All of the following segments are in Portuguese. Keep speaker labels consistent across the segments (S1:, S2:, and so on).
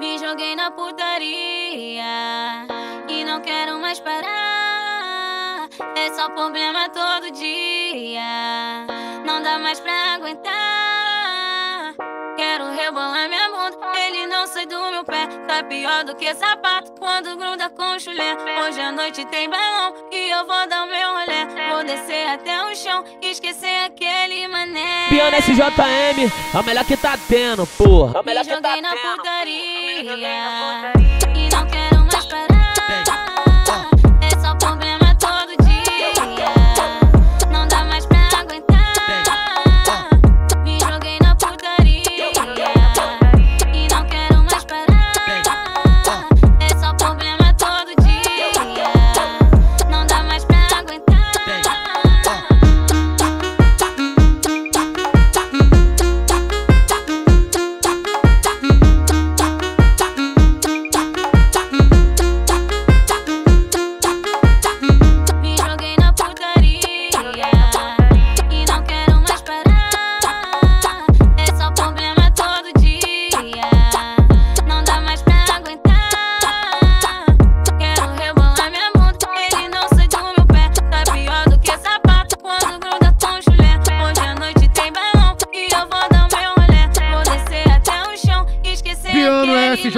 S1: Me joguei na putaria e não quero mais parar. É só problema todo dia, não dá mais pra aguentar. Quero rebolar minha bunda, ele não sai do meu pé. Tá pior do que sapato quando gruda com chulé. Hoje à noite tem bailão e eu vou dar o meu rolé. Vou descer até o chão, esquecer aquele
S2: SJM, a melhor que tá tendo, porra. A melhor
S1: Me
S2: que tá
S1: joguei na
S2: tendo.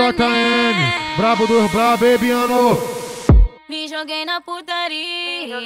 S3: Piano
S1: aquele
S3: SJM,
S1: mané.
S3: brabo dos brabo, hein, Piano.
S1: Me joguei na putaria